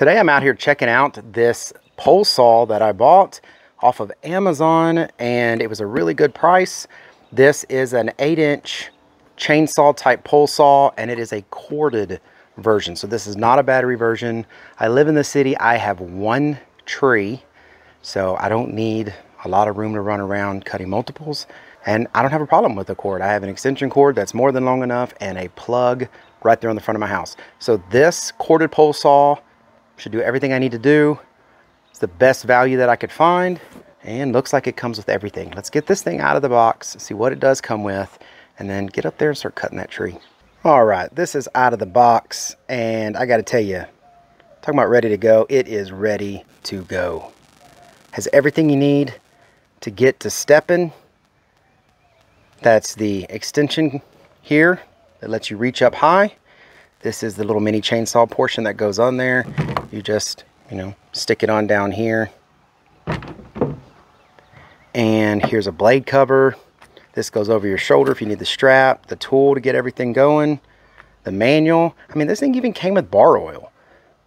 Today I'm out here checking out this pole saw that I bought off of Amazon and it was a really good price. This is an 8 inch chainsaw type pole saw and it is a corded version. So this is not a battery version. I live in the city. I have one tree so I don't need a lot of room to run around cutting multiples and I don't have a problem with the cord. I have an extension cord that's more than long enough and a plug right there on the front of my house. So this corded pole saw should do everything I need to do. It's the best value that I could find and looks like it comes with everything. Let's get this thing out of the box, see what it does come with, and then get up there and start cutting that tree. All right, this is out of the box and I gotta tell you, talking about ready to go, it is ready to go. Has everything you need to get to stepping that's the extension here that lets you reach up high. This is the little mini chainsaw portion that goes on there. You just, you know, stick it on down here. And here's a blade cover. This goes over your shoulder if you need the strap, the tool to get everything going, the manual. I mean, this thing even came with bar oil.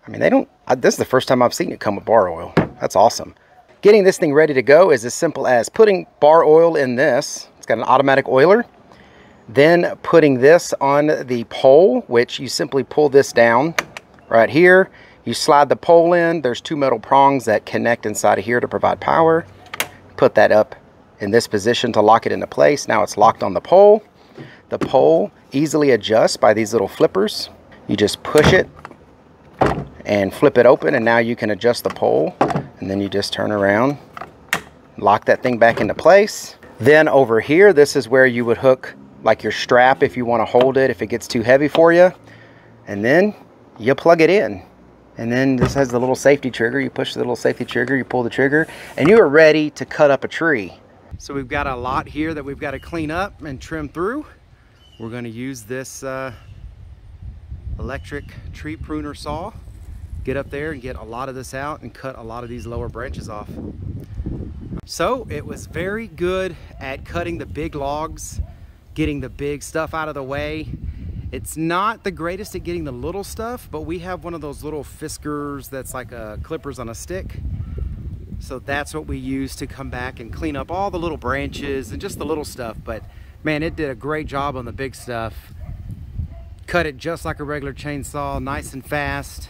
I mean, they don't, I, this is the first time I've seen it come with bar oil. That's awesome. Getting this thing ready to go is as simple as putting bar oil in this it's got an automatic oiler. Then putting this on the pole, which you simply pull this down right here. You slide the pole in. There's two metal prongs that connect inside of here to provide power. Put that up in this position to lock it into place. Now it's locked on the pole. The pole easily adjusts by these little flippers. You just push it and flip it open and now you can adjust the pole and then you just turn around, lock that thing back into place. Then over here, this is where you would hook like your strap if you want to hold it, if it gets too heavy for you. And then you plug it in. And then this has the little safety trigger. You push the little safety trigger, you pull the trigger, and you are ready to cut up a tree. So we've got a lot here that we've got to clean up and trim through. We're going to use this uh, electric tree pruner saw. Get up there and get a lot of this out and cut a lot of these lower branches off. So it was very good at cutting the big logs, getting the big stuff out of the way. It's not the greatest at getting the little stuff, but we have one of those little Fiskars that's like a clippers on a stick. So that's what we use to come back and clean up all the little branches and just the little stuff. But man, it did a great job on the big stuff. Cut it just like a regular chainsaw, nice and fast.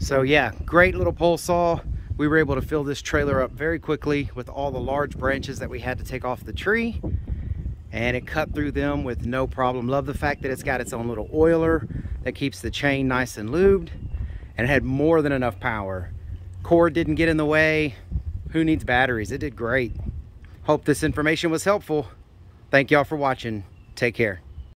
So yeah, great little pole saw we were able to fill this trailer up very quickly with all the large branches that we had to take off the tree and it cut through them with no problem. Love the fact that it's got its own little oiler that keeps the chain nice and lubed and it had more than enough power. Cord didn't get in the way. Who needs batteries? It did great. Hope this information was helpful. Thank y'all for watching. Take care.